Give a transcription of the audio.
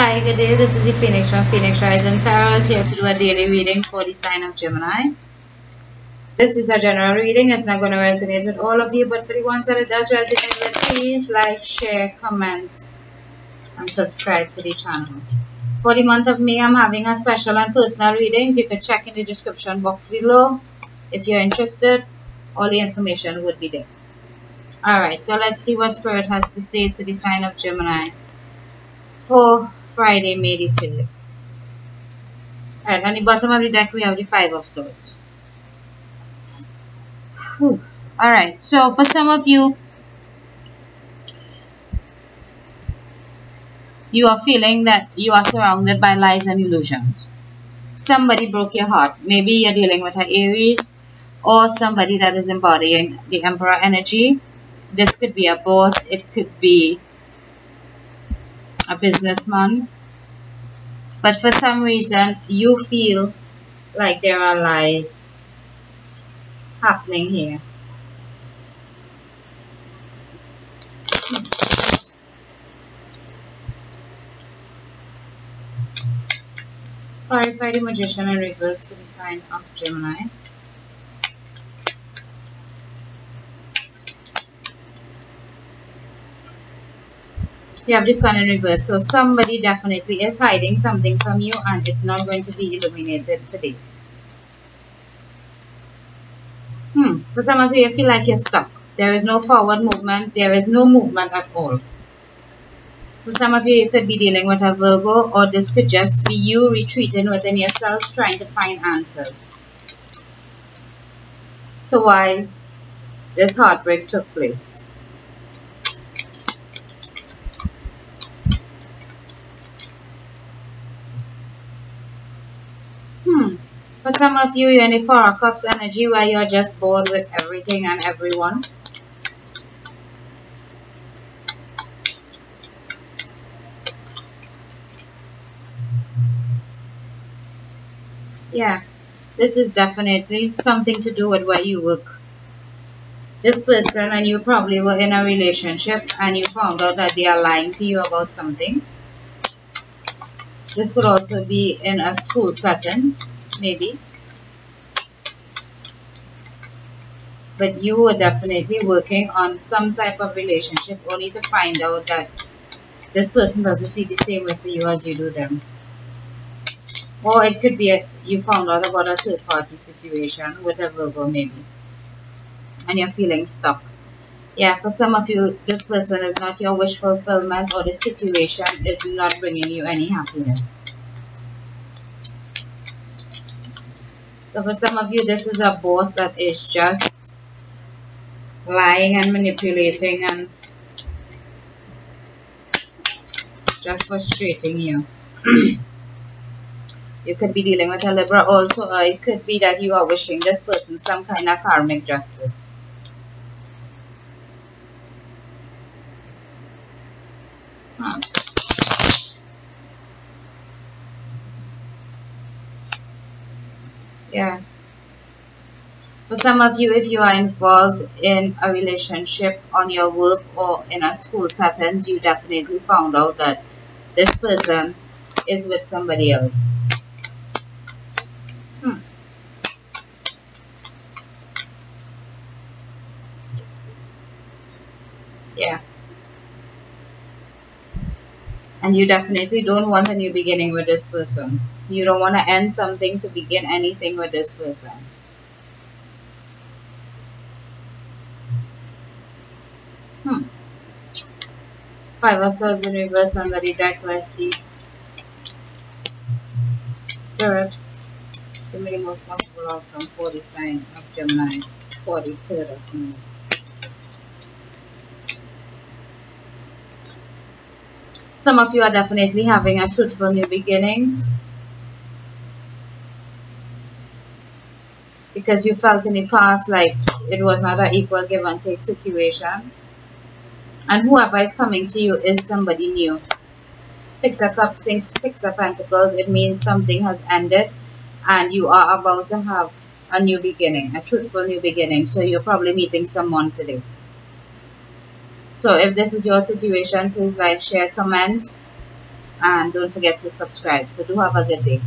Hi, good day. This is the Phoenix from Phoenix Rising Tarot here to do a daily reading for the sign of Gemini. This is a general reading. It's not going to resonate with all of you, but for the ones that it does resonate with, please like, share, comment, and subscribe to the channel. For the month of May, I'm having a special and personal readings. You can check in the description box below. If you're interested, all the information would be there. Alright, so let's see what Spirit has to say to the sign of Gemini for Friday, May the 3rd. Alright, on the bottom of the deck we have the Five of Swords. Alright, so for some of you, you are feeling that you are surrounded by lies and illusions. Somebody broke your heart. Maybe you're dealing with an Aries or somebody that is embodying the Emperor energy. This could be a boss. It could be a businessman. But for some reason, you feel like there are lies happening here. Clarify the Magician in reverse for the sign of Gemini. You have the sun in reverse. So somebody definitely is hiding something from you and it's not going to be illuminated today. Hmm. For some of you you feel like you're stuck. There is no forward movement. There is no movement at all. For some of you you could be dealing with a virgo or this could just be you retreating within yourself trying to find answers. To why this heartbreak took place For some of you, of Cups energy where you're just bored with everything and everyone. Yeah, this is definitely something to do with where you work. This person and you probably were in a relationship and you found out that they are lying to you about something. This could also be in a school setting maybe. But you were definitely working on some type of relationship only to find out that this person doesn't feel the same way for you as you do them. Or it could be a, you found out about a third party situation with a Virgo maybe. And you're feeling stuck. Yeah, for some of you, this person is not your wish fulfillment or the situation is not bringing you any happiness. So for some of you, this is a boss that is just lying and manipulating and just frustrating you. you could be dealing with a Libra also, or it could be that you are wishing this person some kind of karmic justice. Huh. Yeah. For some of you if you are involved in a relationship on your work or in a school setting you definitely found out that this person is with somebody else. Hmm. yeah and you definitely don't want a new beginning with this person. You don't want to end something to begin anything with this person. Hmm. Five of swords in reverse under the deck let's see spirit. Give me the most possible outcome. For the sign of gemini. For the third of Some of you are definitely having a truthful new beginning. Because you felt in the past like it was not an equal give and take situation. And whoever is coming to you is somebody new. Six of Cups, Six of Pentacles, it means something has ended and you are about to have a new beginning, a truthful new beginning. So you're probably meeting someone today. So if this is your situation, please like, share, comment. and don't forget to subscribe. So do have a good day.